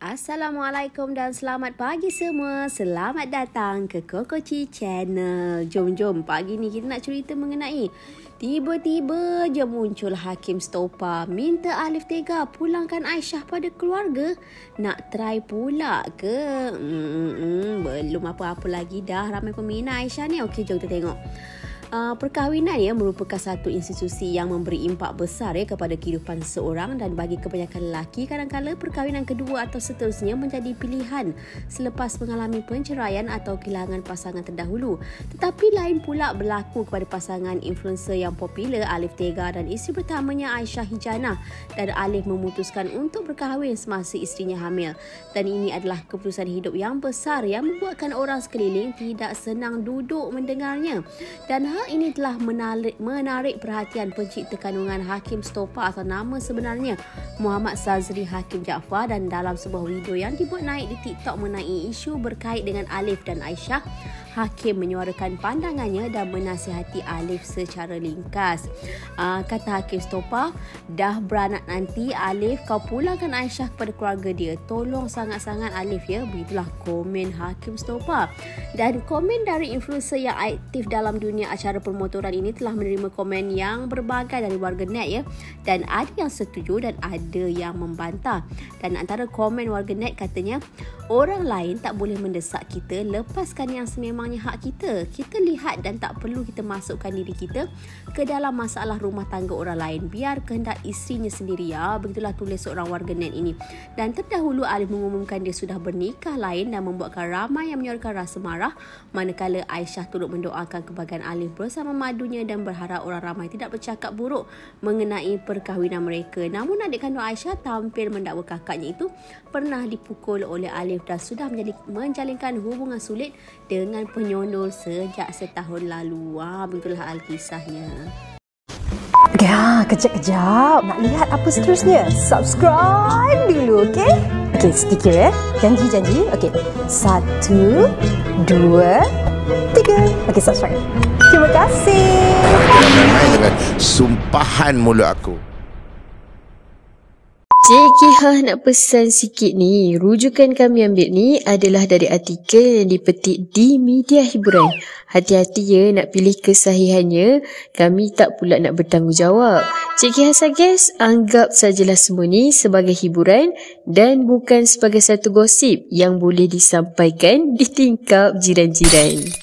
Assalamualaikum dan selamat pagi semua. Selamat datang ke Kokoci Channel. Jom-jom pagi ni kita nak cerita mengenai tiba-tiba je muncul Hakim Stopa minta Alif Tega pulangkan Aisyah pada keluarga. Nak try pula ke? Hmm, belum apa-apa lagi dah ramai peminat Aisyah ni. Okey, jom kita tengok. Uh, perkahwinan ya merupakan satu institusi yang memberi impak besar ya kepada kehidupan seseorang dan bagi kebanyakan lelaki kadang-kala perkahwinan kedua atau seterusnya menjadi pilihan selepas mengalami penceraian atau kehilangan pasangan terdahulu. Tetapi lain pula berlaku kepada pasangan influencer yang popular Alif Tega dan isteri pertamanya Aisyah Hijana dan Alif memutuskan untuk berkahwin semasa isterinya hamil. Dan ini adalah keputusan hidup yang besar yang membuatkan orang sekeliling tidak senang duduk mendengarnya. Dan ini telah menarik, menarik perhatian pencipta kandungan Hakim Stopa atau nama sebenarnya Muhammad Sazri Hakim Jaafar. Dan dalam sebuah video yang dibuat naik di TikTok mengenai isu berkait dengan Alif dan Aisyah Hakim menyuarakan pandangannya dan menasihati Alif secara ringkas. Uh, kata Hakim Stopa, dah beranak nanti Alif kau pulangkan Aisyah kepada keluarga dia. Tolong sangat-sangat Alif ya. Begitulah komen Hakim Stopa. Dan komen dari influencer yang aktif dalam dunia acara permotoran ini telah menerima komen yang berbagai dari warga net ya. Dan ada yang setuju dan ada yang membantah. Dan antara komen warga net katanya, orang lain tak boleh mendesak kita lepaskan yang sememang memangnya hak kita. Kita lihat dan tak perlu kita masukkan diri kita ke dalam masalah rumah tangga orang lain. Biar kehendak isterinya sendiri ya. Begitulah tulis seorang warga net ini. Dan terdahulu Alif mengumumkan dia sudah bernikah lain dan membuatkan ramai yang menyuarakan rasa marah manakala Aisyah turut mendoakan kebahagiaan Alif bersama madunya dan berharap orang ramai tidak bercakap buruk mengenai perkahwinan mereka. Namun adik kandung Aisyah tampil mendakwa kakaknya itu pernah dipukul oleh Alif dan sudah menjalinkan hubungan sulit dengan penyondol sejak setahun lalu. Wah, begitulah Alkisahnya. Ya, kejap-kejap. Nak lihat apa seterusnya? Subscribe dulu, okey? Okey, stiker ya. Janji-janji. Okey. Satu, dua, tiga. Okey, subscribe. Terima kasih. Dengan sumpahan mulut aku. Kihah nak pesan sikit ni. Rujukan kami ambil ni adalah dari artikel yang dipetik di media hiburan. Hati-hati ya nak pilih kesahihannya. Kami tak pula nak bertanggungjawab. Cik Kihah suggest anggap sajalah semua ni sebagai hiburan dan bukan sebagai satu gosip yang boleh disampaikan di tingkap jiran-jiran.